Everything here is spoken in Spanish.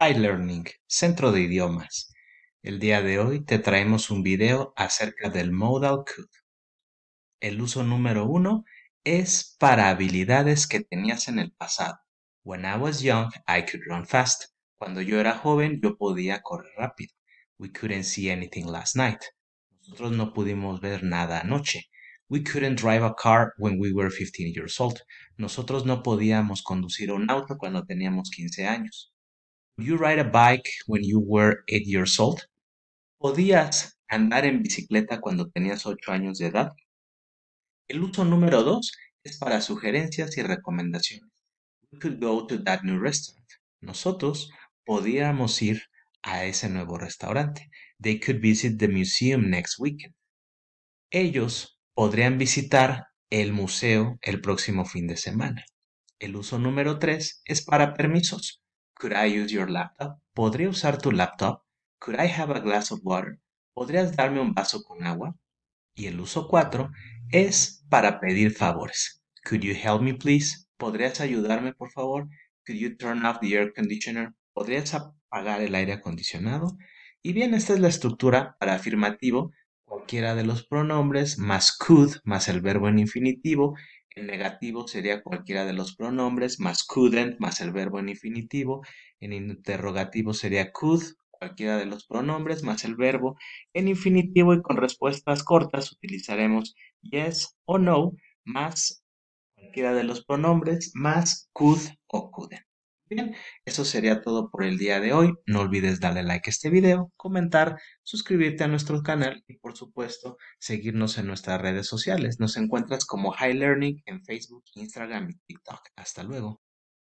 iLearning, Centro de Idiomas. El día de hoy te traemos un video acerca del Modal Could. El uso número uno es para habilidades que tenías en el pasado. When I was young, I could run fast. Cuando yo era joven, yo podía correr rápido. We couldn't see anything last night. Nosotros no pudimos ver nada anoche. We couldn't drive a car when we were 15 years old. Nosotros no podíamos conducir un auto cuando teníamos 15 años. You ride a bike when you were 8 years old? ¿Podías andar en bicicleta cuando tenías 8 años de edad? El uso número 2 es para sugerencias y recomendaciones. We could go to that new restaurant. Nosotros podíamos ir a ese nuevo restaurante. They could visit the museum next weekend. Ellos podrían visitar el museo el próximo fin de semana. El uso número 3 es para permisos. Could I use your laptop? ¿Podría usar tu laptop? Could I have a glass of water? ¿Podrías darme un vaso con agua? Y el uso 4 es para pedir favores. Could you help me please? ¿Podrías ayudarme por favor? Could you turn off the air conditioner? ¿Podrías apagar el aire acondicionado? Y bien, esta es la estructura para afirmativo cualquiera de los pronombres más could más el verbo en infinitivo. En negativo sería cualquiera de los pronombres más couldn't más el verbo en infinitivo. En interrogativo sería could cualquiera de los pronombres más el verbo en infinitivo y con respuestas cortas utilizaremos yes o no más cualquiera de los pronombres más could o couldn't. Bien, eso sería todo por el día de hoy. No olvides darle like a este video, comentar, suscribirte a nuestro canal y por supuesto seguirnos en nuestras redes sociales. Nos encuentras como High Learning en Facebook, Instagram y TikTok. Hasta luego.